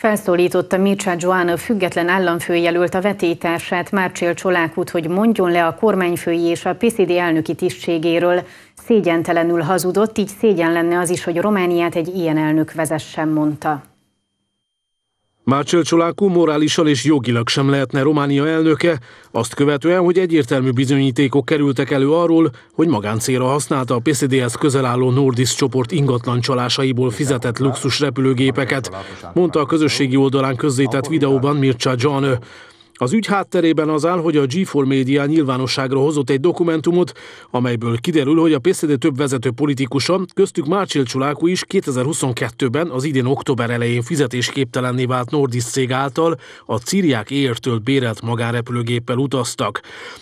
Felszólította Mircea Joana független államfőjelölt a vetétársát Márcsél Csolákút, hogy mondjon le a kormányfői és a PCD elnöki tisztségéről. Szégyentelenül hazudott, így szégyen lenne az is, hogy Romániát egy ilyen elnök vezessen, mondta. Márcsel Csolákú morálisan és jogilag sem lehetne Románia elnöke, azt követően, hogy egyértelmű bizonyítékok kerültek elő arról, hogy magáncélra használta a PCD-hez közel álló Nordis csoport ingatlan csalásaiból fizetett luxus repülőgépeket, mondta a közösségi oldalán közzétett videóban Mircea John. Az ügy hátterében az áll, hogy a G4 Media nyilvánosságra hozott egy dokumentumot, amelyből kiderül, hogy a PSZD több vezető politikusa, köztük Márcsil Csuláku is 2022-ben, az idén október elején fizetésképtelenné vált Nordis cég által a Ciriák értől bérelt magánrepülőgéppel utaztak.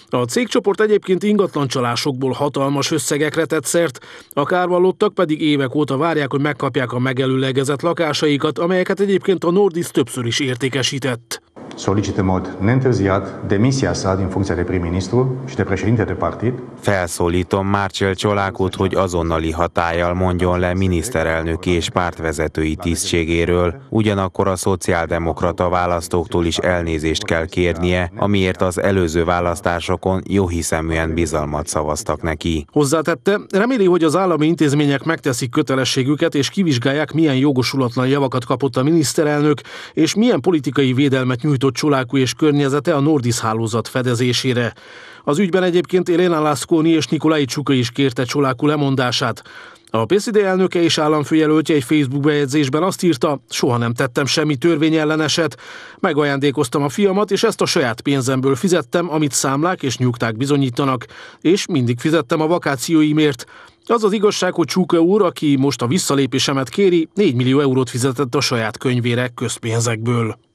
A cégcsoport egyébként ingatlancsalásokból hatalmas összegekre tett szert, a kárvallottak pedig évek óta várják, hogy megkapják a megelőlegezett lakásaikat, amelyeket egyébként a Nordis többször is értékesített. Solicită în mod neîntârziat demisia sa din funcția de prim-ministru și de președinte de partid. Felszólítom Márcsel Csolákot, hogy azonnali hatállyal mondjon le miniszterelnöki és pártvezetői tisztségéről. Ugyanakkor a szociáldemokrata választóktól is elnézést kell kérnie, amiért az előző választásokon jóhiszeműen bizalmat szavaztak neki. Hozzátette, reméli, hogy az állami intézmények megteszik kötelességüket és kivizsgálják, milyen jogosulatlan javakat kapott a miniszterelnök, és milyen politikai védelmet nyújtott indított Csolákú és környezete a Nordis hálózat fedezésére. Az ügyben egyébként Elena Laszkóni és Nikolai Csuka is kérte Csolákú lemondását. A PSZD elnöke és államfőjelöltje egy Facebook bejegyzésben azt írta, soha nem tettem semmi törvényelleneset, megajándékoztam a fiamat, és ezt a saját pénzemből fizettem, amit számlák és nyugták bizonyítanak, és mindig fizettem a vakációimért. Az az igazság, hogy Csúka úr, aki most a visszalépésemet kéri, 4 millió eurót fizetett a saját könyvére közpénzekből.